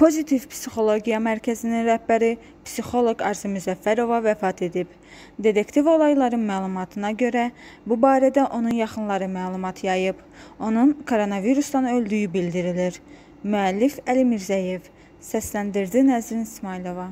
Pozitiv Psixologiya Mərkəzinin rəhbəri psixoloq Arzu Müzəffərova vəfat edib. Detektiv olayların məlumatına görə bu barədə onun yaxınları məlumat yayıb. Onun koronavirusdan öldüyü bildirilir. Müəllif Əli Mirzəyev, səsləndirdi Nəzrin İsmailova.